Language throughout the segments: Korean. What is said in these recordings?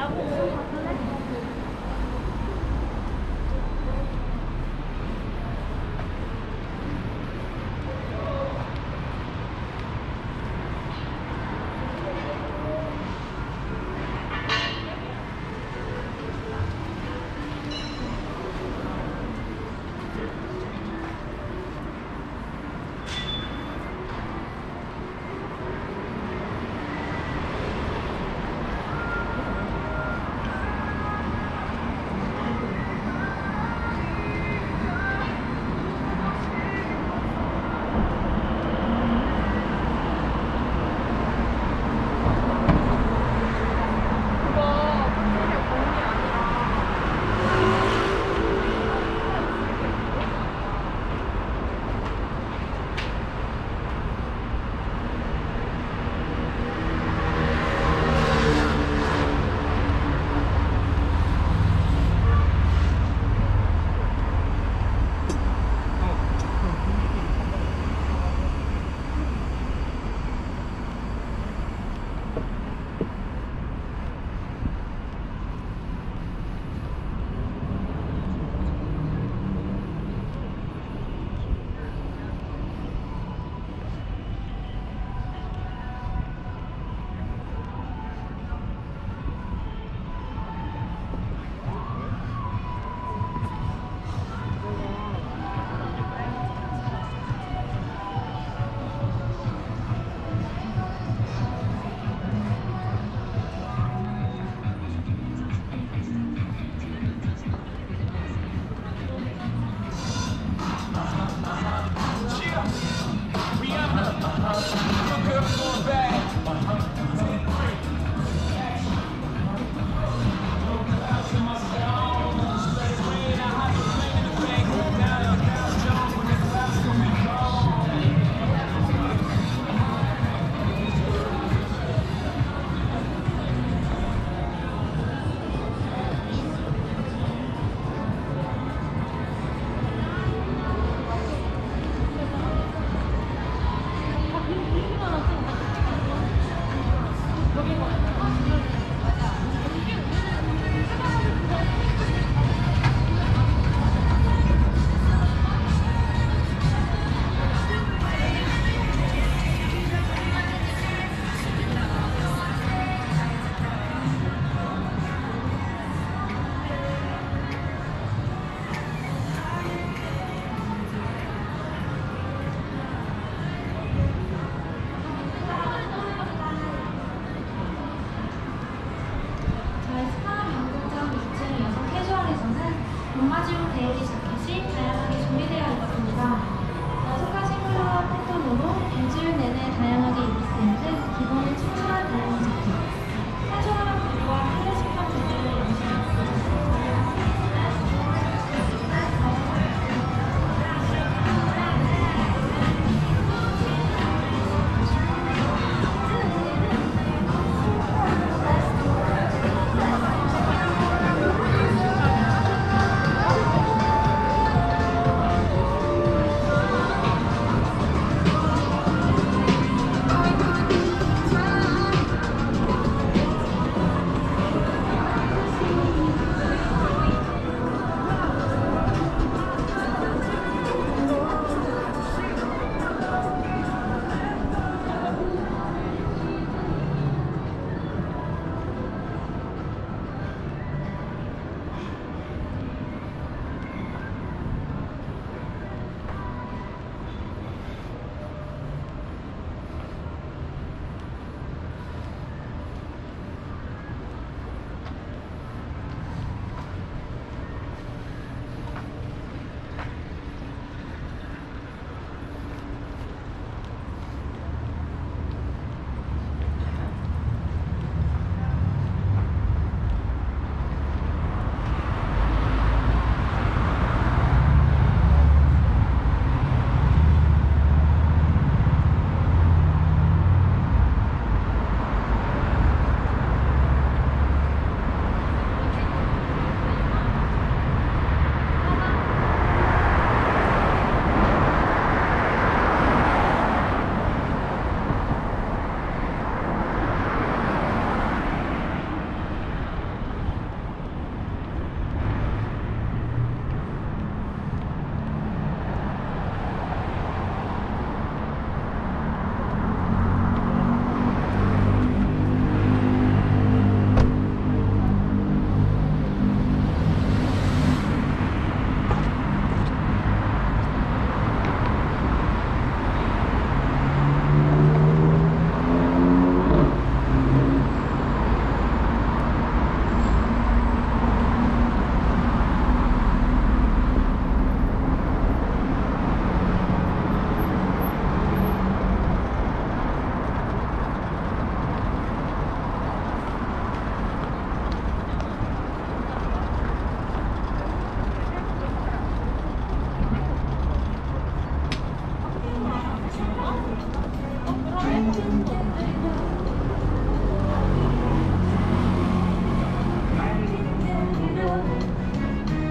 然后。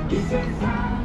This is how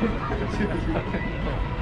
Merci.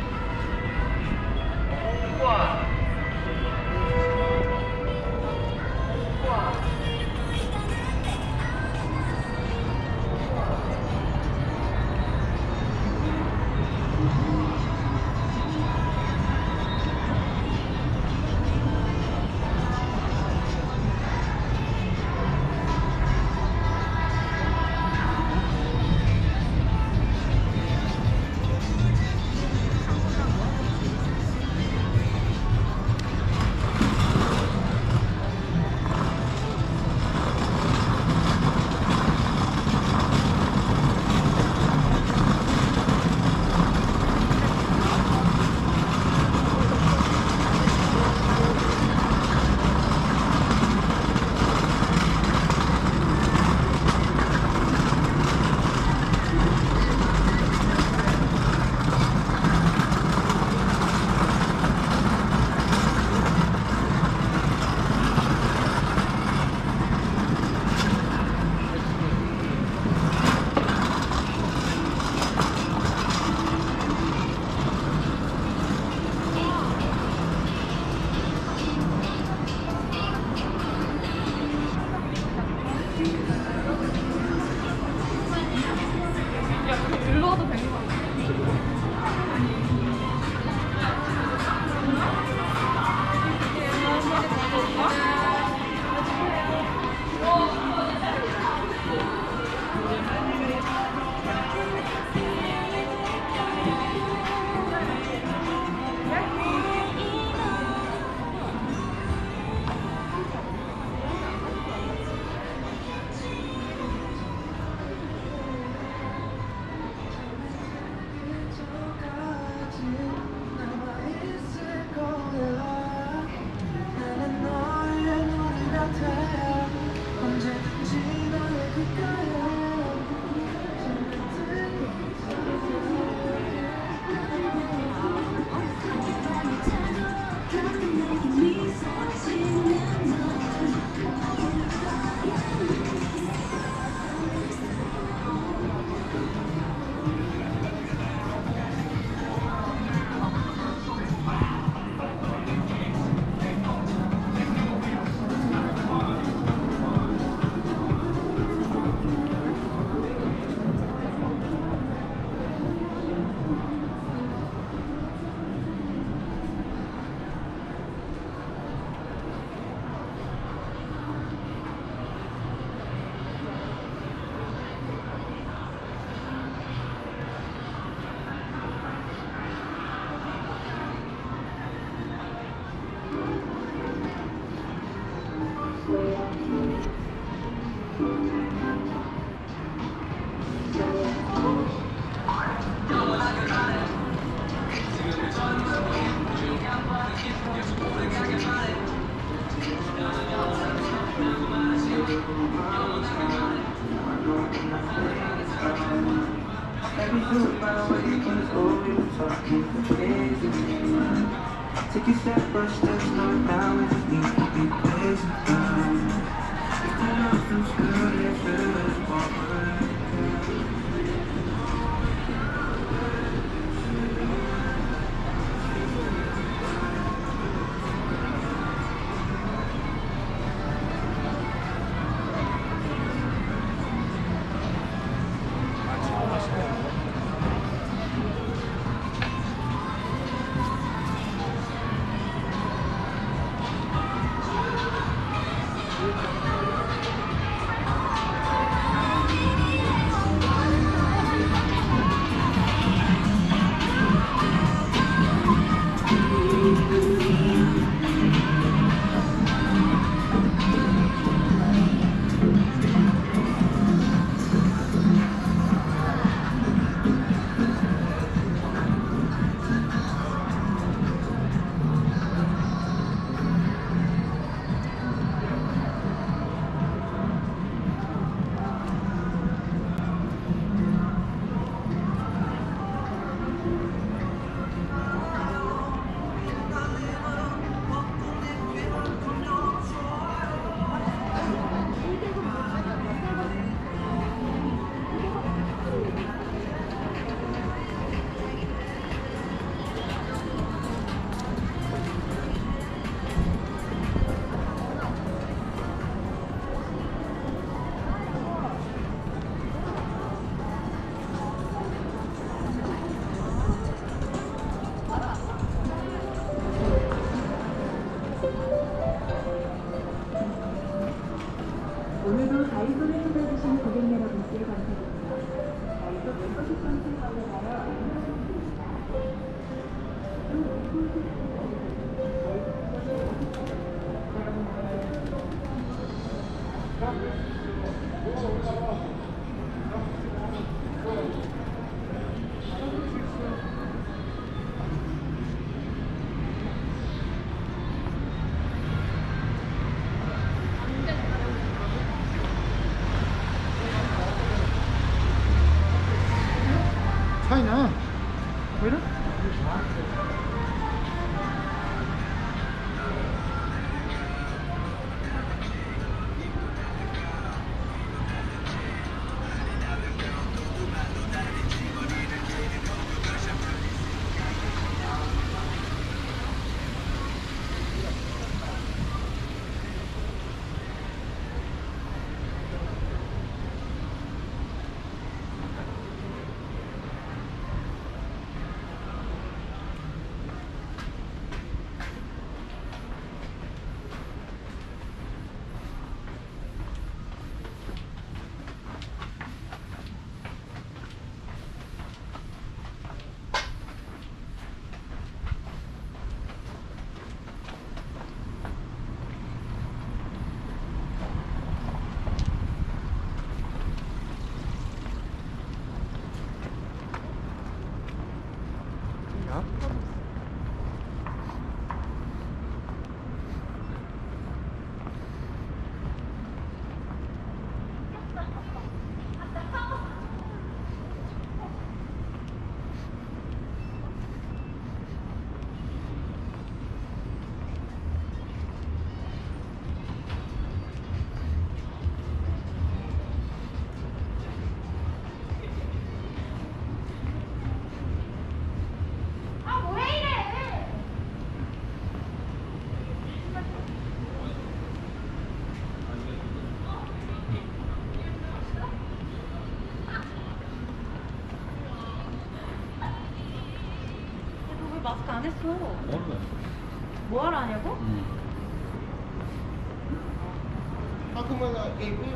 뭐하러 하냐고?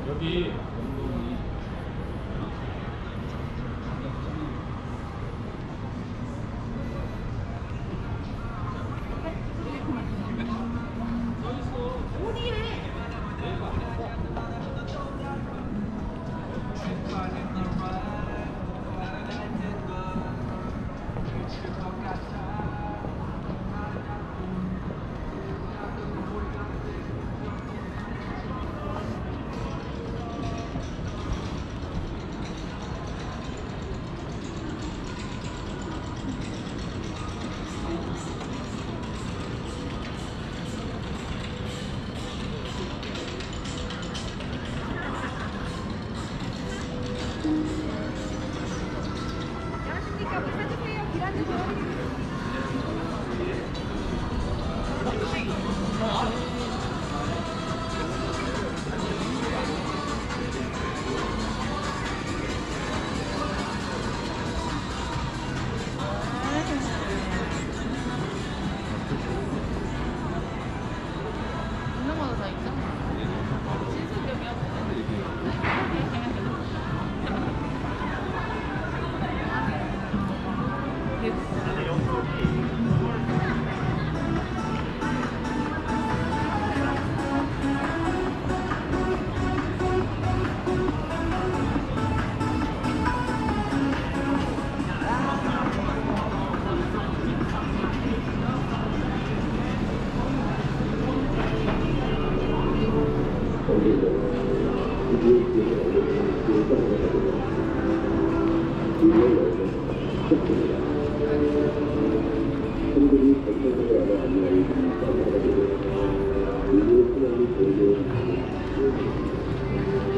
여기 よろしくお願いします。